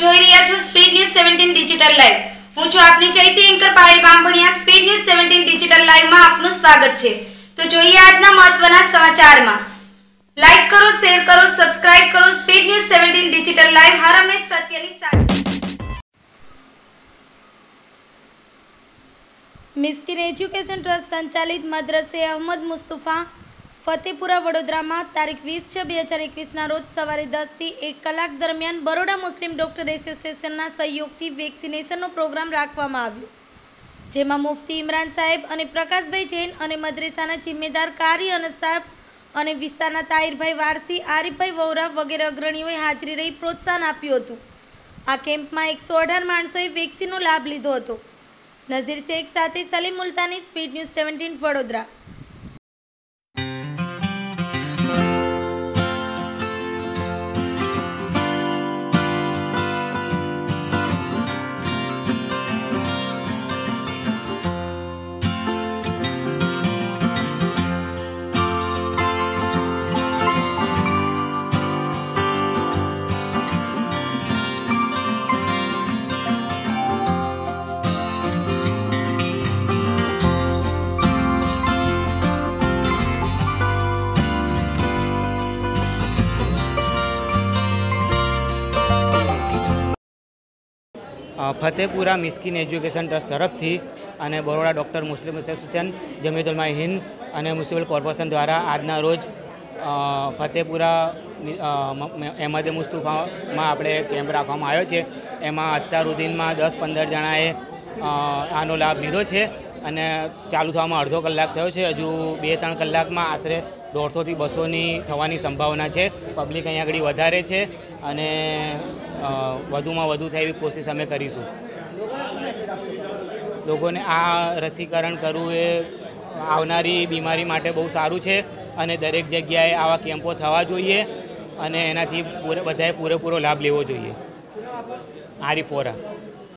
જોઈ રહ્યા છો speed news seventeen digital live હું છું આપની ચૈતી anchor Payal Bamania speed news seventeen digital લાઈવમાં આપનું સ્વાગત છે. તો જોઈએ આજના મહત્વના સમાચારમાં. લાઈક કરો શેર કરો સબસ્ક્રાઇબ કરો speed news seventeen digital live હર સત્યની સાથે મિસ્કિન એજ્યુકેશન ટ્રસ્ટ સંચાલિત મદ્રસે અહમદ મુસ્તુફા ફતેપુરા વડોદરામાં તારીખ વીસ છ બે હજાર એકવીસના રોજ સવારે દસથી એક કલાક દરમિયાન બરોડા મુસ્લિમ ડોક્ટર એસોસિએશનના સહયોગથી વેક્સિનેશનનો પ્રોગ્રામ રાખવામાં આવ્યો, જેમાં મુફતી ઇમરાન સાહેબ અને પ્રકાશભાઈ જૈન અને મદ્રેસાના જિમ્મેદાર કારી અને સાહેબ અને વિસ્તારના તાહિરભાઈ વારસી, આરીફભાઈ વોરા વગેરે અગ્રણીઓએ હાજરી રહી પ્રોત્સાહન આપ્યું હતું. આ કેમ્પમાં એકસો અઢાર માણસોએ વેક્સિનનો લાભ લીધો હતો. નઝીર શેખ સાથે Salim Multani speed news seventeen Vadodara. Fatepura Miskin education trust તરફથી અને Baroda doctor Muslim association Jamiatulma Hind અને મ્યુનિસિપલ કોર્પોરેશન દ્વારા આજના રોજ ફતેપુરા અહેમદે મુસ્તુફામાં આપણે કેમ્પ રાખવામાં આવ્યો છે. એમાં અત્યાર સુધીમાં દસ પંદર જણાએ આનો લાભ લીધો છે અને ચાલુ થવામાં અડધો કલાક થયો છે. હજુ બે ત્રણ કલાકમાં આશરે દોઢસોથી બસોની થવાની સંભાવના છે. પબ્લિક અહીંયા આગળ વધારે છે અને વધુમાં વધુ થાય એવી કોશિશ અમે કરીશું. લોકોને આ રસીકરણ કરવું એ આવનારી બીમારી માટે બહુ સારું છે અને દરેક જગ્યાએ આવા કેમ્પો થવા જોઈએ અને એનાથી પૂરે, બધાએ પૂરેપૂરો લાભ લેવો જોઈએ. આરી વોરા